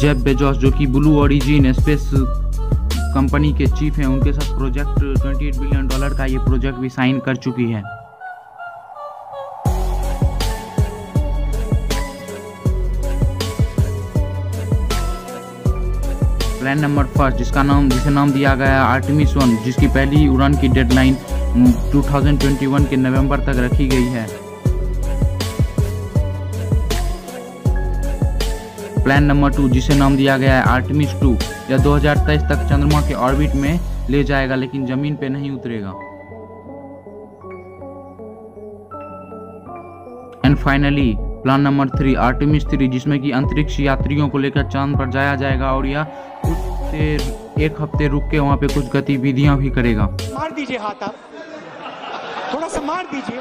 जेब बेजोस, जो कि ब्लू ओरिजिन स्पेस कंपनी के चीफ हैं, उनके साथ प्रोजेक्ट 28 बिलियन डॉलर का ये प्रोजेक्ट भी साइन कर चुकी है। प्लान नंबर फ़र्स्ट जिसका नाम, जिसे नाम दिया गया है आर्टिमिस वन जिसकी पहली उड़ान की डेडलाइन 2021 के नवंबर तक रखी गई है। प्लान नंबर टू, जिसे नाम दिया गया है आर्टिमिस टू यह 2023 तक चंद्रमा के ऑर्बिट में ले जाएगा, लेकिन ज़मीन पे नहीं उतरेगा। And finally plan number three Artemis three जिसमें कि अंतरिक्ष यात्रियों को लेकर चाँद पर जाया जाएगा और यह कुछ देर एक हफ़्ते रुक के वहाँ पे कुछ गतिविधियाँ भी करेगा। मार दीजिए हाथ आप। थोड़ा सा मार दीजिए।